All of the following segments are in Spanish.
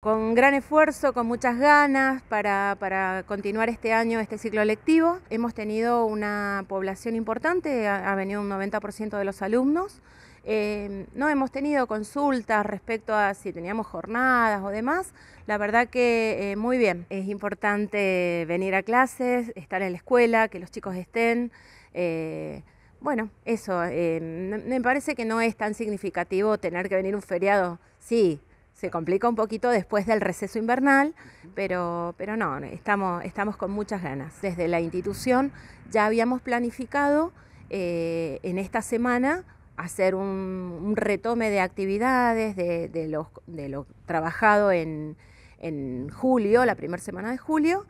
Con gran esfuerzo, con muchas ganas para, continuar este año, este ciclo lectivo. Hemos tenido una población importante, ha, venido un 90% de los alumnos. Eh, no hemos tenido consultas respecto a si teníamos jornadas o demás. La verdad que eh, muy bien. Es importante venir a clases, estar en la escuela, que los chicos estén. Eh, bueno, eso, me parece que no es tan significativo tener que venir un feriado. Sí, se complica un poquito después del receso invernal, pero, pero no, estamos, estamos con muchas ganas. Desde la institución ya habíamos planificado eh, en esta semana hacer un, retome de actividades de, de, lo, de lo trabajado en, en julio, la primera semana de julio,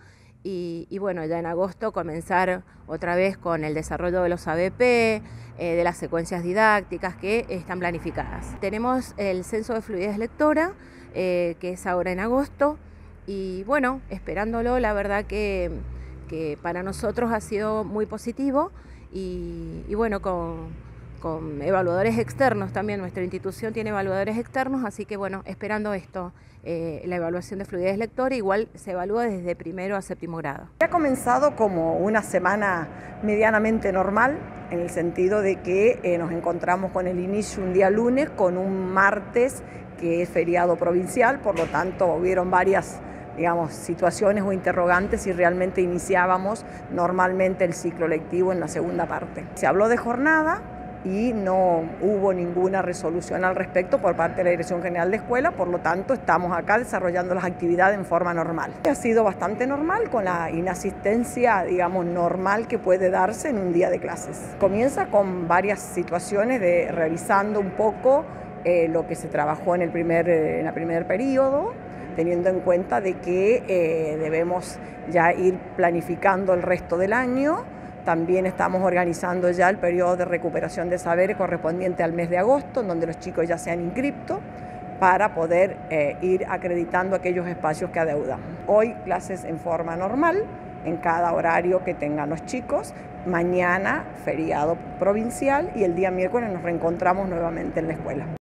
y, bueno, ya en agosto comenzar otra vez con el desarrollo de los ABP, eh, de las secuencias didácticas que están planificadas. Tenemos el censo de fluidez lectora, eh, que es ahora en agosto, y bueno, esperándolo, la verdad que, para nosotros ha sido muy positivo y, bueno, con, con evaluadores externos también. Nuestra institución tiene evaluadores externos, así que bueno, esperando esto. Eh, la evaluación de fluidez lectora igual se evalúa desde primero a séptimo grado. Ha comenzado como una semana medianamente normal, en el sentido de que eh, nos encontramos con el inicio un día lunes, con un martes que es feriado provincial, por lo tanto hubieron varias digamos, situaciones o interrogantes si realmente iniciábamos normalmente el ciclo lectivo en la segunda parte. Se habló de jornada, y no hubo ninguna resolución al respecto por parte de la Dirección General de Escuela, por lo tanto estamos acá desarrollando las actividades en forma normal. Ha sido bastante normal con la inasistencia, digamos, normal que puede darse en un día de clases. Comienza con varias situaciones de revisando un poco eh, lo que se trabajó en el primer, eh, en el primer periodo, teniendo en cuenta de que eh, debemos ya ir planificando el resto del año también estamos organizando ya el periodo de recuperación de saberes correspondiente al mes de agosto, en donde los chicos ya se han inscripto para poder eh, ir acreditando aquellos espacios que adeudan. Hoy clases en forma normal, en cada horario que tengan los chicos. Mañana feriado provincial y el día miércoles nos reencontramos nuevamente en la escuela.